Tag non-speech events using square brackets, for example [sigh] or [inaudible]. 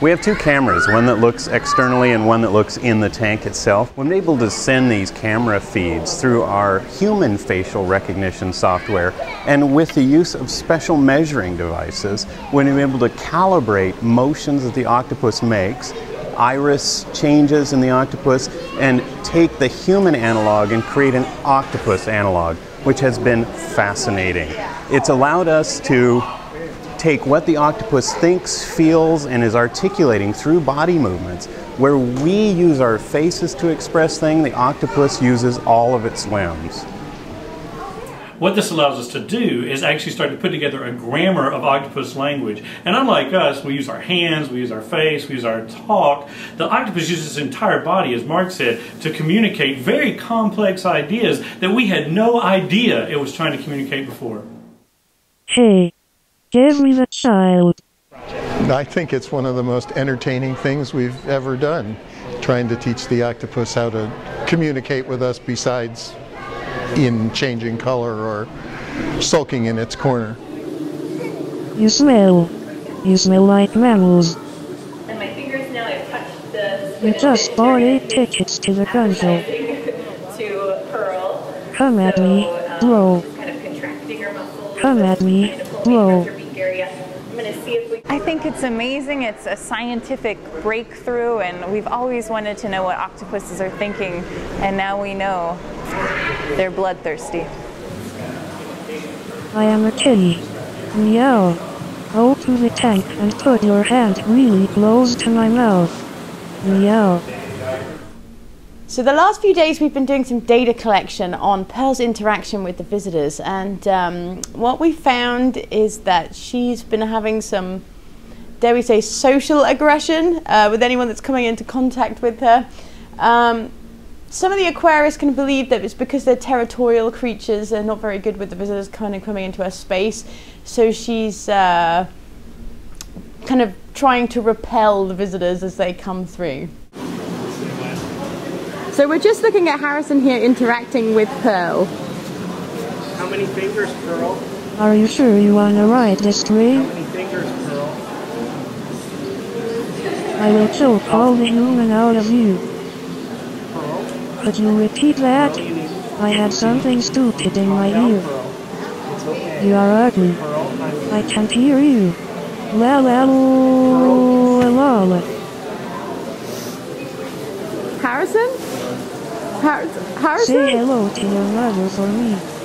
We have two cameras, one that looks externally and one that looks in the tank itself. We're able to send these camera feeds through our human facial recognition software and with the use of special measuring devices, we're able to calibrate motions that the octopus makes iris changes in the octopus and take the human analog and create an octopus analog, which has been fascinating. It's allowed us to take what the octopus thinks, feels, and is articulating through body movements. Where we use our faces to express things, the octopus uses all of its limbs. What this allows us to do is actually start to put together a grammar of octopus language. And unlike us, we use our hands, we use our face, we use our talk. The octopus uses its entire body, as Mark said, to communicate very complex ideas that we had no idea it was trying to communicate before. Hey, Give me the child. I think it's one of the most entertaining things we've ever done, trying to teach the octopus how to communicate with us besides in changing color or sulking in its corner. You smell. You smell like mammals. And my fingers now have touched the... You just bought eight tickets to the concert. [laughs] to Pearl. Come at me, um, bro. Kind of contracting her muscles. Come at me, bro. I think it's amazing. It's a scientific breakthrough, and we've always wanted to know what octopuses are thinking, and now we know they're bloodthirsty. I am a kitty. Meow. Go to the tank and put your hand really close to my mouth. Meow. So the last few days we've been doing some data collection on Pearl's interaction with the visitors and um, what we found is that she's been having some, dare we say, social aggression uh, with anyone that's coming into contact with her. Um, some of the aquarists can believe that it's because they're territorial creatures, they're not very good with the visitors kind of coming into her space. So she's uh, kind of trying to repel the visitors as they come through. So we're just looking at Harrison here interacting with Pearl. How many fingers, Pearl? Are you sure you wanna ride this train? How many fingers, Pearl? I will choke all the human out of you. Pearl? Could you repeat that? I had something stupid in my ear. You are ugly. I can't hear you. La la la la. Harrison? Say hello to your mother for me.